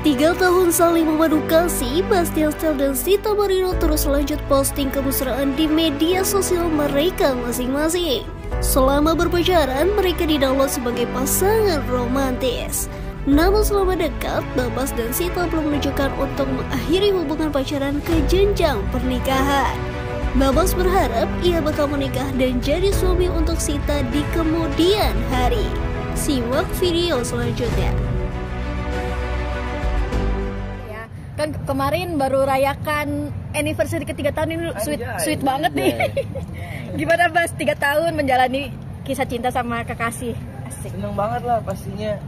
Tiga tahun saling memadu kasih, Bastian Stel dan Sita Marino terus lanjut posting kemesraan di media sosial mereka masing-masing. Selama berpacaran, mereka didownload sebagai pasangan romantis. Namun selama dekat, Babas dan Sita belum menunjukkan untuk mengakhiri hubungan pacaran ke jenjang pernikahan. Babas berharap ia bakal menikah dan jadi suami untuk Sita di kemudian hari. Simak video selanjutnya. Kan kemarin baru rayakan anniversary ketiga tahun ini sweet Anjay. sweet banget nih. Gimana Bas? Tiga tahun menjalani kisah cinta sama kekasih. Asik. Seneng banget lah pastinya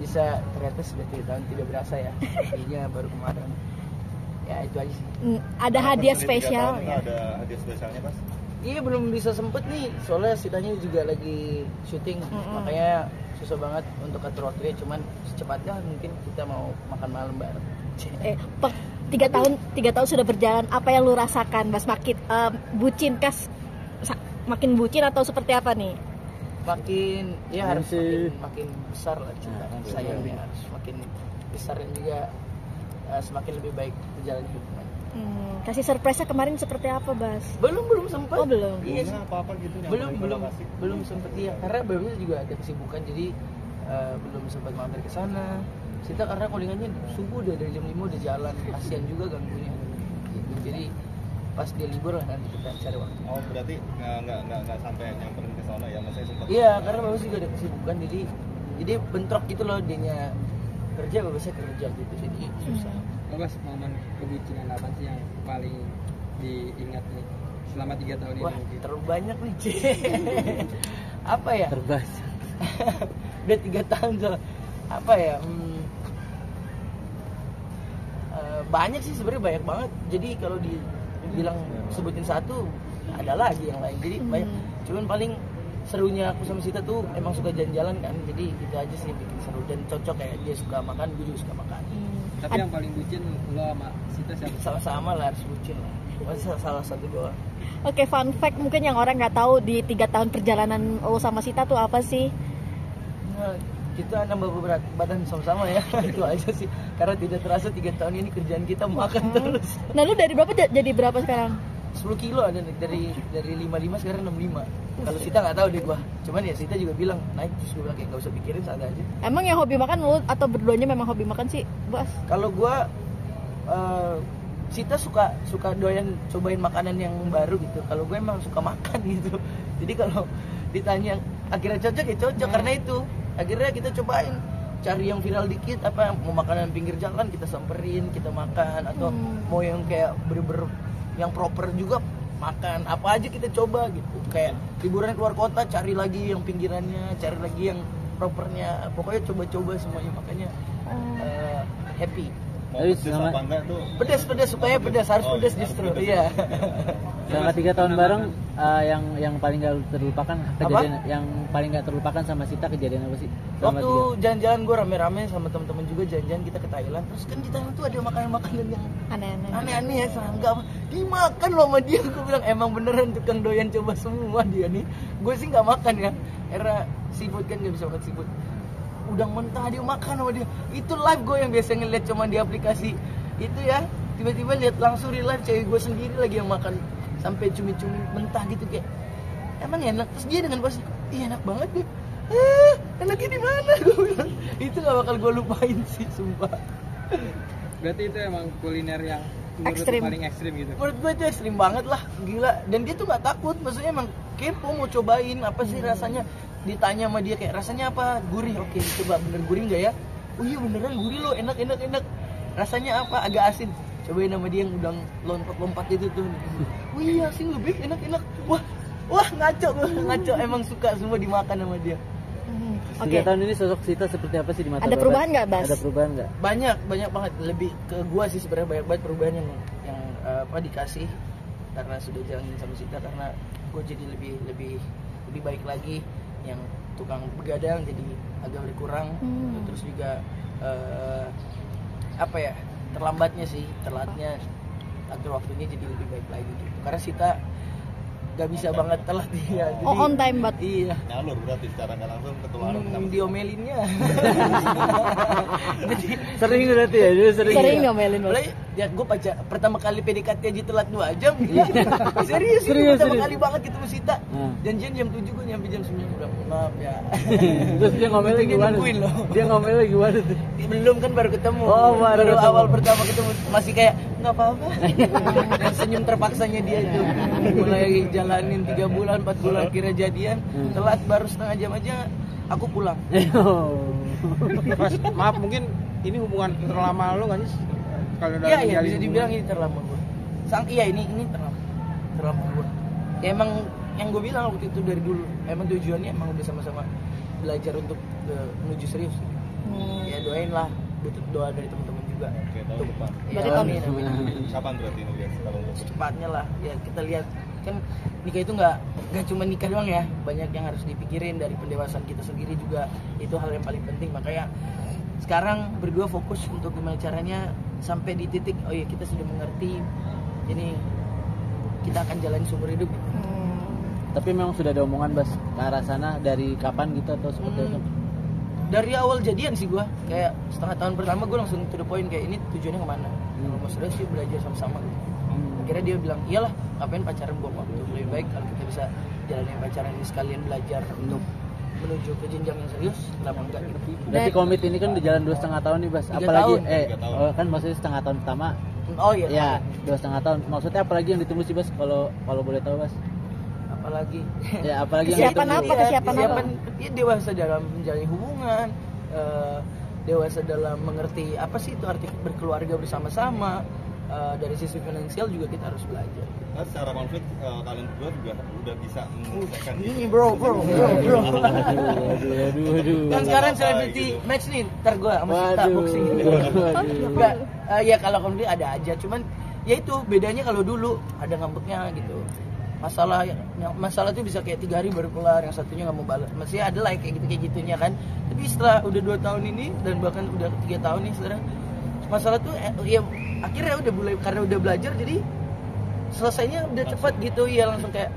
bisa ternyata sudah tiga tahun tidak berasa ya. Pastinya baru kemarin. Ya itu aja sih. Hmm, ada hadiah Pas spesial tahun, ya? Ada hadiah spesialnya pas. iya belum bisa sempet nih. Soalnya sitanya juga lagi syuting. Mm-mm. makanya susah banget untuk atur waktunya. Cuman secepatnya mungkin kita mau makan malam bareng eh pe- tiga tahun tiga tahun sudah berjalan. Apa yang lu rasakan Bas makin em, bucin kas makin bucin atau seperti apa nih? Makin ya harus Masih- makin, makin besar lah cinta Nah, sayangnya harus makin besar dan juga eh, semakin lebih baik berjalan hubungan Hmm, kasih surprise kemarin seperti apa Bas? Belum belum sempat. Oh, belum. iya Bunga apa apa gitu belum belum belum sempet iya karena barunya juga ada kesibukan jadi eh, belum sempat mampir ke sana Sita karena callingannya subuh udah dari jam 5 udah jalan kasihan juga ganggunya. Gitu. jadi pas dia libur lah nanti kita cari waktu. Oh berarti nggak nggak nggak nggak sampai nyamperin ke sana ya masih sempat. iya karena bagus juga ada kesibukan jadi jadi bentrok gitu loh dianya kerja bagusnya kerja gitu jadi susah. Oh, Bas, momen kebucinan apa sih yang paling diingat nih selama tiga tahun wah ini terlalu banyak nih C apa ya? Terbas. udah tiga tahun soal apa ya hmm, eh, banyak sih sebenarnya banyak banget. Jadi kalau dibilang sebutin satu ada lagi yang lain. Jadi Hmm. banyak. Cuman paling serunya aku sama Sita tuh emang suka jalan-jalan kan. Jadi itu aja sih bikin seru. Dan cocok kayak dia suka makan gue juga suka makan. Hmm, Tapi ad- yang paling bucin lo sama Sita siapa? sama-sama lah harus bucin lah. Masa salah satu doang. Oke, fun fact mungkin yang orang nggak tahu di tiga tahun perjalanan lo sama Sita tuh apa sih? Nah, kita nambah berat badan sama-sama ya. Itu aja sih. Karena tidak terasa tiga tahun ini kerjaan kita makan Hmm. terus. Nah, lu dari berapa jadi berapa sekarang? 10 kilo ada dari dari 55 sekarang 65 kalau Sita nggak tahu deh gua. Cuman ya Sita juga bilang naik. Terus bilang kayak nggak usah pikirin saat aja. Emang yang hobi makan lu atau berduanya memang hobi makan sih, Bas? kalau gua eh, Sita suka suka doyan cobain makanan yang baru gitu. Kalau gue emang suka makan gitu. Jadi kalau ditanya akhirnya cocok? Ya cocok Hmm. karena itu akhirnya kita cobain cari yang viral dikit apa mau makanan pinggir jalan kita samperin kita makan atau Hmm. mau yang kayak bener-bener yang proper juga makan. Apa aja kita coba gitu. Kayak liburan keluar kota cari lagi yang pinggirannya cari lagi yang propernya. Pokoknya coba-coba semuanya. Makanya eh, happy pedes sama- apa enggak tuh? pedas pedas sukanya pedas harus Oh, pedas harus justru iya. Selama tiga tahun bareng, eh, yang yang paling gak terlupakan kejadian? Yang paling gak terlupakan sama Sita kejadian apa sih? Selama waktu jalan-jalan gue rame-rame sama temen-temen juga jalan-jalan kita ke Thailand. Terus kan di Thailand tuh ada makanan-makanan yang Aneh-aneh. aneh-aneh ya serangga apa. Dimakan loh sama dia gue bilang emang beneran tukang doyan coba semua dia nih. Gue sih nggak makan ya era seafood kan gak bisa makan seafood udang mentah dia makan sama dia. Itu live gue yang biasa ngeliat cuma di aplikasi itu ya. Tiba-tiba lihat langsung real life cewek gue sendiri lagi yang makan sampai cumi-cumi mentah gitu kayak emang enak? Terus dia dengan pasti iya enak banget deh eh enaknya di mana? Itu gak bakal gue lupain sih sumpah. Berarti itu emang kuliner yang Ekstrim. paling ekstrim gitu. menurut gue itu ekstrim banget lah gila. Dan dia tuh nggak takut maksudnya emang kepo mau cobain apa sih rasanya. Ditanya sama dia kayak rasanya apa? Gurih. Oke coba bener gurih nggak ya? Oh iya beneran gurih loh enak enak enak. Rasanya apa? Agak asin. Cobain sama dia yang udah lompat lompat itu tuh. Oh iya asin lebih enak enak. Wah wah ngaco. Gue ngaco emang suka semua dimakan sama dia Oke. Tiga tahun ini sosok Sita seperti apa sih di mata Ada perubahan nggak, Bas? Ada perubahan nggak? banyak banyak banget lebih ke gua sih sebenarnya banyak banget perubahan yang yang eh, apa dikasih karena sudah jalan sama Sita karena gue jadi lebih lebih lebih baik lagi yang tukang begadang jadi agak berkurang Hmm. terus juga eh, apa ya terlambatnya sih terlambatnya atur waktunya jadi lebih baik lagi gitu karena Sita gak bisa banget telat dia Oh, on time banget. iya Nyalur berarti secara nggak langsung ketularan Hmm, diomelinnya Jadi, Sering berarti ya, dia sering. Sering ngomelin Bos. Ya gue pacar pertama kali PDKT aja telat 2 jam serius, ini Serius, pertama serius. kali banget ketemu Sita Hmm. janjian jam 7 gue nyampe jam 9 bilang maaf ya Terus dia ngomelnya Dia gimana? loh. Dia ngomelnya gimana tuh? belum kan baru ketemu Oh, baru ketemu. awal pertama ketemu masih kayak nggak apa-apa dan senyum terpaksanya dia itu mulai jalanin tiga bulan empat bulan kira jadian Hmm. telat baru setengah jam aja aku pulang Mas, maaf mungkin ini hubungan terlama lo kan sih? Kalau iya iya bisa dibilang ini terlama gue sang iya ini ini terlama terlama gue ya emang yang gue bilang waktu itu dari dulu emang tujuannya emang udah sama-sama belajar untuk eh, menuju serius. Hmm. ya doain lah. Butuh doa dari teman-teman juga Oke, tahun depan. ya, Berarti tahun- amin, amin, amin. Kapan berarti ini guys? Kalau untuk secepatnya lah ya kita lihat kan nikah itu nggak nggak cuma nikah doang ya banyak yang harus dipikirin dari pendewasaan kita sendiri juga itu hal yang paling penting makanya sekarang berdua fokus untuk gimana caranya sampai di titik oh ya kita sudah mengerti ini kita akan jalan seumur hidup Hmm. Tapi memang sudah ada omongan Bas ke arah sana dari kapan gitu atau seperti Hmm. apa? Dari awal jadian sih gua kayak setengah tahun pertama gue langsung to the point kayak ini tujuannya ke mana kalau mau serius sih belajar sama-sama gitu. Hmm. akhirnya dia bilang iyalah ngapain pacaran buang waktu lebih baik kalau kita bisa jalanin pacaran ini sekalian belajar untuk menuju ke jenjang yang serius kenapa enggak gitu Berarti komit ini kan di jalan dua setengah tahun nih Bas. Apalagi tahun. eh oh, kan maksudnya setengah tahun pertama. oh iya Ya dua setengah tahun. Maksudnya apalagi yang ditunggu sih Bas kalau kalau boleh tahu Bas? Apalagi Ya apalagi yang Kesiapan apa? Kesiapan apa? ya, dewasa dalam menjalin hubungan eh, dewasa dalam mengerti apa sih itu arti berkeluarga bersama-sama Eh, dari sisi finansial juga kita harus belajar Nah, secara konflik eh, kalian berdua juga udah bisa menyelesaikan ini bro bro bro bro Aduh, aduh, aduh. kan sekarang Apa celebrity gitu. match nih ntar gue sama Sita boxing. Enggak, eh, ya kalau konflik ada aja cuman ya itu bedanya kalau dulu ada ngambeknya gitu masalah yang masalah itu bisa kayak tiga hari baru kelar yang satunya nggak mau balas masih ada lah kayak gitu kayak gitunya kan. Tapi setelah udah dua tahun ini dan bahkan udah tiga tahun nih sekarang masalah tuh eh, ya akhirnya udah mulai karena udah belajar jadi selesainya udah cepat gitu. Ya langsung kayak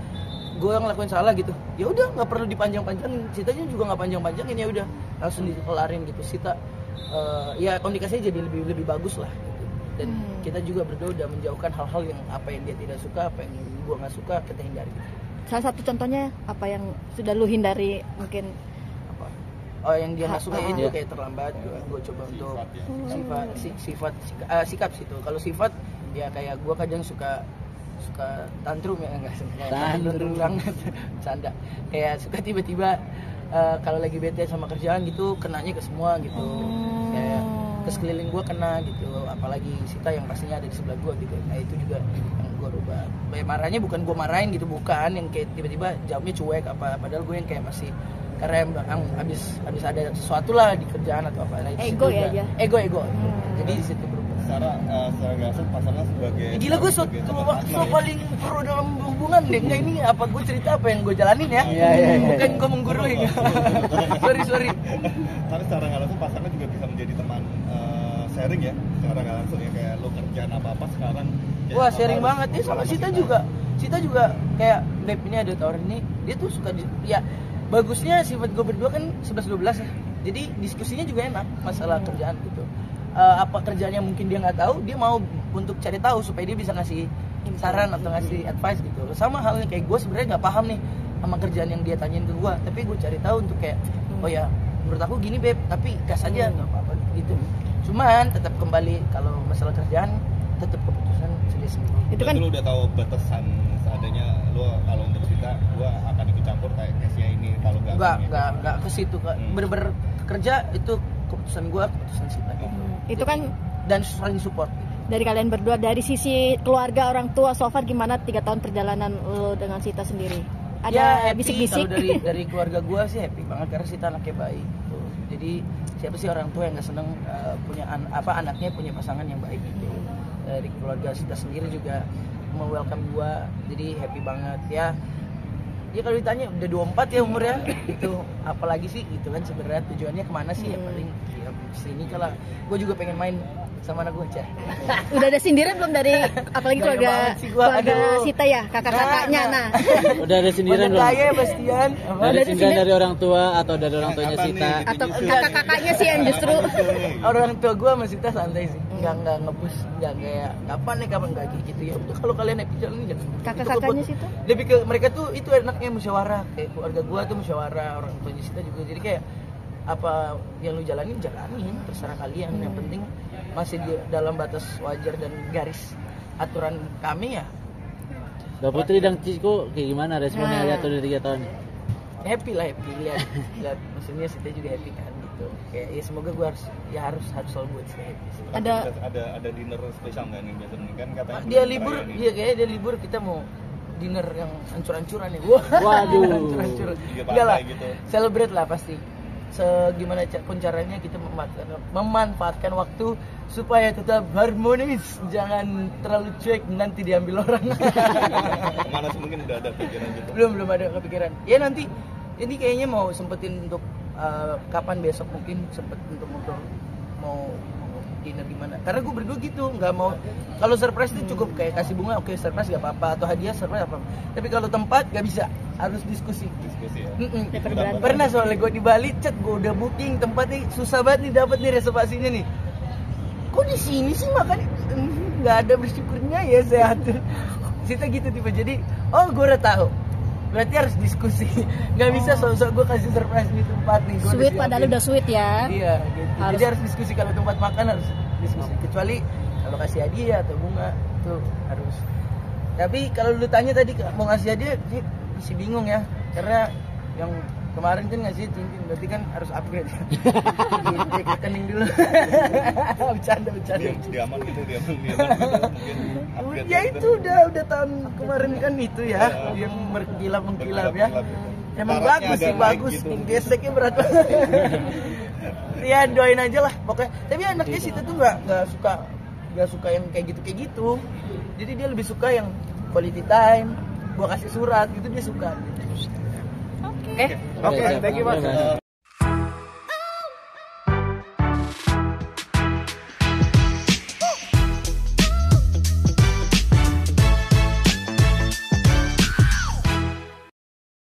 gue yang ngelakuin salah gitu. Ya udah nggak perlu dipanjang-panjangin Sitanya juga nggak panjang-panjangin ya udah langsung dikelarin gitu. Sita eh, ya komunikasinya jadi lebih lebih bagus lah. Dan Hmm. kita juga berdua udah menjauhkan hal-hal yang apa yang dia tidak suka apa yang gue nggak suka kita hindari gitu. Salah satu contohnya apa yang sudah lu hindari mungkin apa oh yang dia nggak suka itu kayak terlambat gue coba untuk Sifat ya. sifat si- sifat sika- eh, sikap situ kalau sifat ya kayak gue kadang suka suka tantrum ya enggak kayak Tantrum. banget canda kayak suka tiba-tiba eh, kalau lagi bete sama kerjaan gitu kenanya ke semua gitu Hmm. kayak ke sekeliling gue kena gitu. Apalagi Sita yang pastinya ada di sebelah gue gitu. Nah itu juga yang gue rubah. Kayak marahnya bukan gue marahin gitu bukan. Yang kayak tiba-tiba jawabnya cuek apa. Padahal gue yang kayak masih karena yang habis habis ada sesuatu lah di kerjaan atau apa. Nah, Ego ya aja? ego ego. Hmm. jadi di situ secara eh, secara nggak langsung pasangan sebagai Ya, gila gue so, so, ya. paling pro dalam hubungan deh. Enggak ini apa gue cerita apa yang gue jalanin ya? Iya, iya, iya. bukan gue menggurui sorry sorry. Tapi secara nggak langsung pasangan juga bisa menjadi teman eh, sharing ya. Secara nggak langsung ya kayak lo kerjaan apa apa sekarang ya, Wah apa sharing harus banget. Ya sama Sita kita. juga. Sita juga kayak Beb ini ada tawaran ini. Dia tuh suka di, ya bagusnya sifat gue berdua kan 11-12 ya. Jadi diskusinya juga enak masalah kerjaan gitu Eh, Apa kerjaan yang mungkin dia nggak tahu Dia mau untuk cari tahu supaya dia bisa ngasih saran atau ngasih advice gitu. Sama halnya kayak gue sebenarnya nggak paham nih sama kerjaan yang dia tanyain ke gue Tapi gue cari tahu untuk kayak Oh ya menurut aku gini Beb Tapi gas aja nggak apa-apa gitu. Cuman tetap kembali kalau masalah kerjaan tetap keputusan sendiri sendiri itu kan lu udah tahu batasan seadanya lu kalau untuk kita gua akan ikut campur kayak case ini kalau nggak nggak nggak nggak ke situ Kak. Hmm. bener-bener kerja itu keputusan gua keputusan Sita gitu. itu kan dan saling support dari kalian berdua dari sisi keluarga orang tua so far gimana tiga tahun perjalanan lo dengan Sita sendiri Ya, ada happy. bisik-bisik Kalau dari dari keluarga gua sih happy banget karena Sita anaknya baik gitu. jadi siapa sih orang tua yang nggak seneng uh, punya an- apa anaknya punya pasangan yang baik gitu dari keluarga Sita sendiri juga welcome gua jadi happy banget ya ya kalau ditanya udah 24 ya umurnya itu apalagi sih gitu kan sebenarnya tujuannya ke mana sih ya Hmm. paling ya, sini kalau gue juga pengen main sama anak gue cah Udah ada sindiran belum dari apalagi keluarga banget sih gua, keluarga aduh. Sita ya, kakak-kakaknya. Nah, Nah, Udah ada sindiran belum? kaya ya Bastian Apa? Ada Dari sindiran dari orang tua atau dari orang tuanya Sita? atau Gitu. kakak-kakaknya sih yang justru orang tua gue sama Sita santai sih nggak nggak ngebus nggak kayak kapan nih kapan nggak kayak gitu ya. Udah kalau kalian happy jalan jangan Kakak-kakaknya Itu Sita? kebut- lebih ke mereka tuh itu enaknya musyawarah. Kayak keluarga gue tuh musyawarah orang tuanya Sita juga. Jadi kayak apa yang lu jalanin jalanin. Terserah kalian. Yang penting masih di dalam batas wajar dan garis aturan kami ya. Mbak Putri dan Ciko kayak gimana responnya? Nah. lihat udah tiga tahun? Happy lah happy. Lihat lihat. Maksudnya Sita juga happy kan gitu. Kayak ya semoga gue harus ya harus harus selalu buat Sita happy sih. ada ada ada dinner spesial nggak nih biasanya? Kan katanya dia belum libur. nih. iya kayaknya dia libur. Kita mau dinner yang ancur-ancuran nih wah Waduh. ancur-ancuran Iya, Enggak lah. gitu. celebrate lah pasti segimana pun caranya kita memanfaatkan, memanfaatkan waktu supaya tetap harmonis. Jangan terlalu cuek nanti diambil orang. Ke mana sih mungkin udah ada pikiran gitu. Belum belum ada kepikiran. Ya nanti ini kayaknya mau sempetin untuk uh, kapan besok mungkin sempet untuk ngobrol mau mau dinner di mana. Karena gue berdua gitu nggak mau. Kalau surprise itu cukup kayak kasih bunga oke surprise gak apa-apa. Atau hadiah surprise apa tapi kalau tempat gak bisa. Harus diskusi. Diskusi ya. Daripada berantem. pernah soalnya gue di Bali chat gue udah booking. Tempatnya susah banget nih dapat nih reservasinya nih. Kok di sini sih makan "Hmm, nggak ada bersyukurnya ya atur Sita gitu tipe jadi oh gue udah tahu berarti harus diskusi. Nggak bisa sok-sok gue kasih surprise di tempat nih gua sweet padahal udah sweet ya. iya gitu. Harus- jadi harus. diskusi kalau tempat makan harus diskusi. Kecuali kalau kasih hadiah atau bunga itu harus. Tapi kalau lu tanya tadi mau ngasih hadiah? Dia masih bingung ya. Karena yang kemarin kan ngasih cincin berarti kan harus upgrade. Dicek rekening dulu. Bercanda bercanda. Dia diaman gitu diaman diaman gitu mungkin upgrade ya gitu. itu udah udah tahun kemarin kan itu ya yang berkilap mengkilap ya. Gitu. emang bagus sih bagus. gitu. geseknya berat. Banget ya doain aja lah pokoknya. Tapi anaknya sih tuh nggak nggak suka nggak suka yang kayak gitu kayak gitu. Jadi dia lebih suka yang quality time gua kasih surat gitu dia suka oke? Oke, thank you mas. Mas.